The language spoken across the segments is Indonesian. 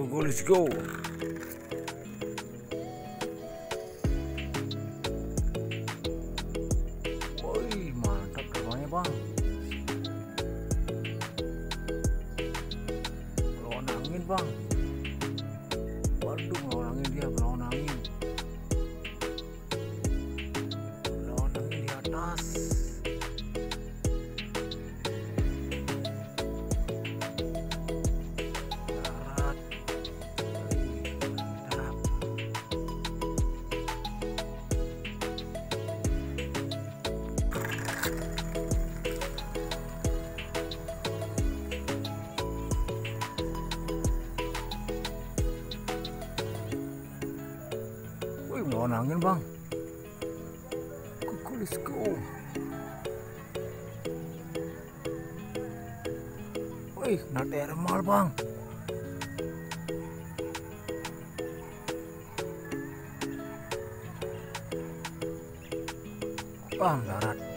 Go go let's go. Woi mantap terbangnya bang. Melawan angin bang. Wih, melawan angin bang. Go. Wih, kena thermal bang. Bang, darat.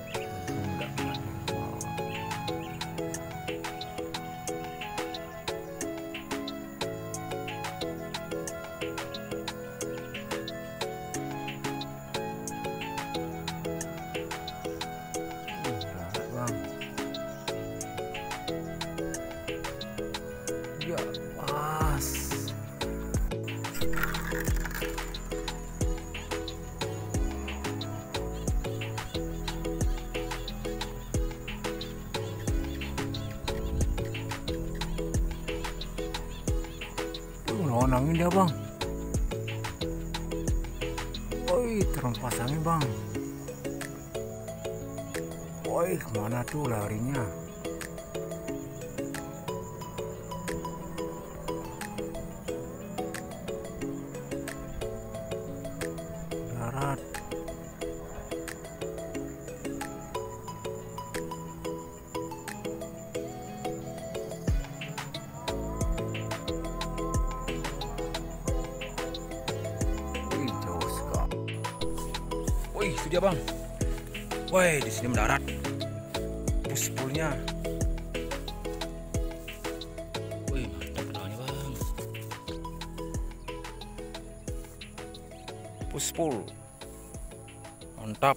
Wih, melawan angin dia bang. Woi, terempas angin bang. Woi, ke mana tuh larinya? Wih, itu dia bang. Woi, di sini mendarat. Puspulnya. Wih, mantap pedalnya bang. Puspul. Mantap.